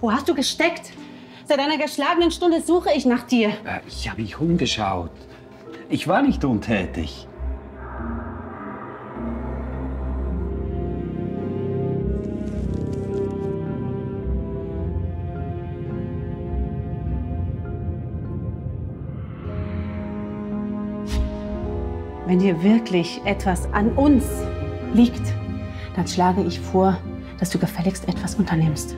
Wo hast du gesteckt? Seit einer geschlagenen Stunde suche ich nach dir. Äh, ich habe mich umgeschaut. Ich war nicht untätig. Wenn dir wirklich etwas an uns liegt, dann schlage ich vor, dass du gefälligst etwas unternimmst.